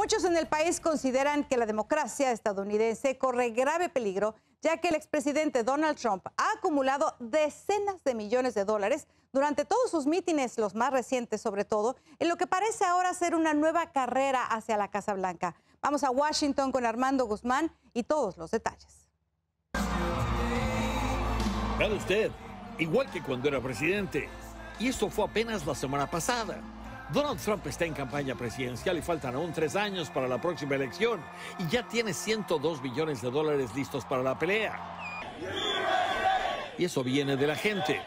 Muchos en el país consideran que la democracia estadounidense corre grave peligro, ya que el expresidente Donald Trump ha acumulado decenas de millones de dólares durante todos sus mítines, los más recientes sobre todo, en lo que parece ahora ser una nueva carrera hacia la Casa Blanca. Vamos a Washington con Armando Guzmán y todos los detalles. Vean usted, igual que cuando era presidente, y esto fue apenas la semana pasada. Donald Trump está en campaña presidencial y faltan aún tres años para la próxima elección y ya tiene 102 millones de dólares listos para la pelea. Y eso viene de la gente.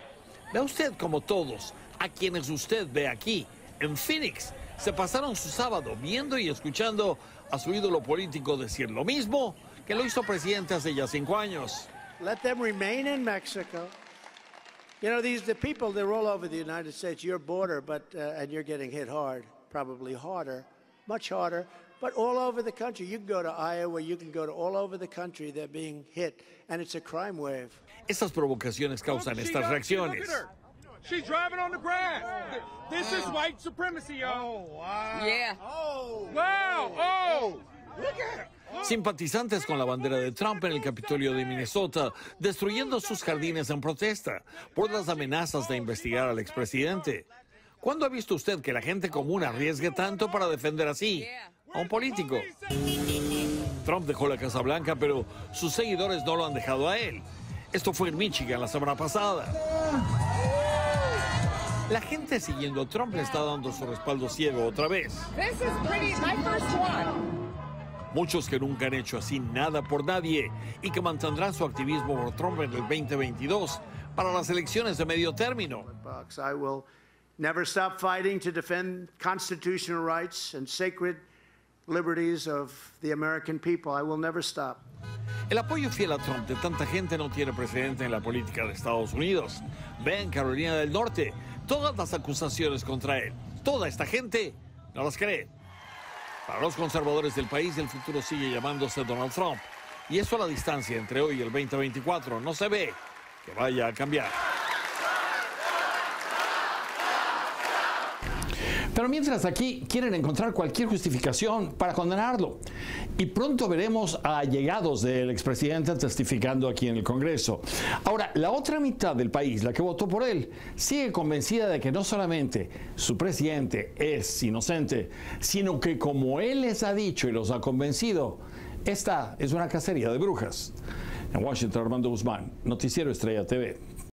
Vea usted como todos, a quienes usted ve aquí, en Phoenix, se pasaron su sábado viendo y escuchando a su ídolo político decir lo mismo que lo hizo presidente hace ya cinco años. Let them remain in Mexico. You know, these the people they're all over the United States, your border, but uh, and you're getting hit hard, probably harder, much harder. But all over the country, you can go to Iowa, you can go to all over the country. They're being hit, and it's a crime wave. Estas provocaciones causan estas reacciones. She's driving on the grass. This is white supremacy, y'all. Oh, wow. Yeah. Oh. Wow. Oh. Simpatizantes con la bandera de Trump en el Capitolio de Minnesota, destruyendo sus jardines en protesta por las amenazas de investigar al expresidente. ¿Cuándo ha visto usted que la gente común arriesgue tanto para defender así a un político? Trump dejó la Casa Blanca, pero sus seguidores no lo han dejado a él. Esto fue en Michigan la semana pasada. La gente siguiendo a Trump le está dando su respaldo ciego otra vez. This is pretty, my first one. Muchos que nunca han hecho así nada por nadie y que mantendrán su activismo por Trump en el 2022 para las elecciones de medio término. I will never stop fighting to defend constitutional rights and sacred liberties of the American people. I will never stop. El apoyo fiel a Trump de tanta gente no tiene precedente en la política de Estados Unidos. Vean Carolina del Norte, todas las acusaciones contra él. Toda esta gente no las cree. Para los conservadores del país, el futuro sigue llamándose Donald Trump. Y eso a la distancia entre hoy y el 2024 no se ve que vaya a cambiar. Pero mientras aquí quieren encontrar cualquier justificación para condenarlo. Y pronto veremos a allegados del expresidente testificando aquí en el Congreso. Ahora, la otra mitad del país, la que votó por él, sigue convencida de que no solamente su presidente es inocente, sino que como él les ha dicho y los ha convencido, esta es una cacería de brujas. En Washington, Armando Guzmán, Noticiero Estrella TV.